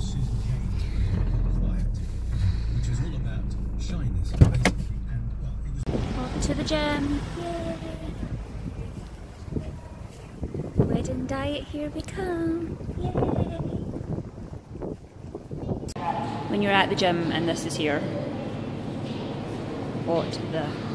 Susan Cain, Quiet, which is all about shyness, basically. And, well, it was Off to the gym. Yay. Wedding diet, here we come. Yay. When you're at the gym and this is here, what the?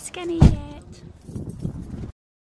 Skinny yet?